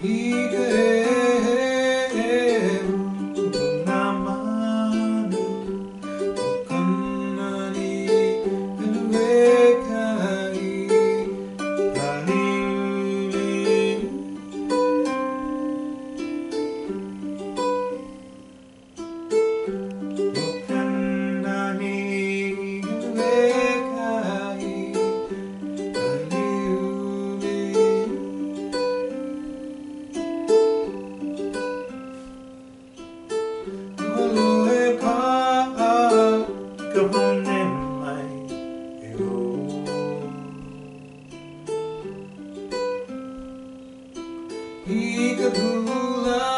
Come on. peekaboo love.